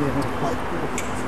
Yeah,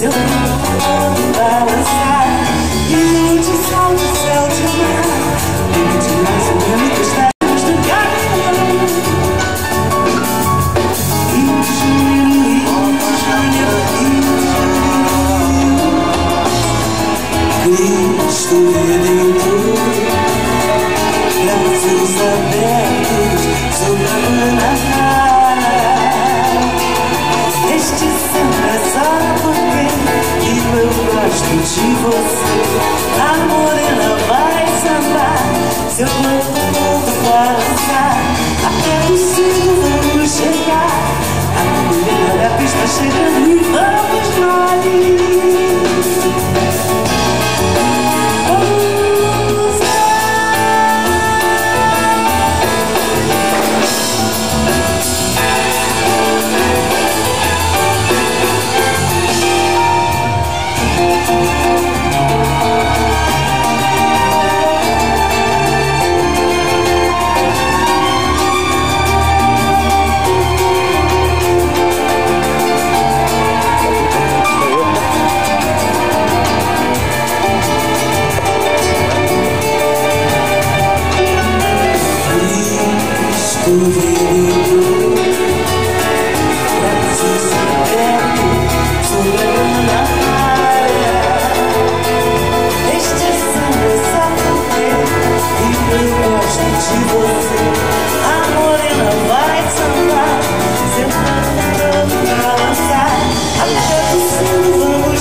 yourself by the side. We gosto de você. A morena vai sambar Seu corpo todo balançar Até o céu vamos chegar. A morena da pista chegando e vamos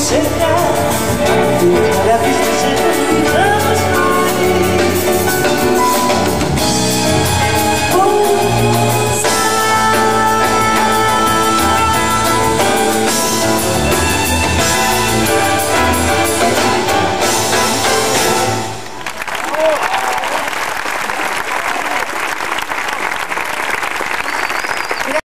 chegar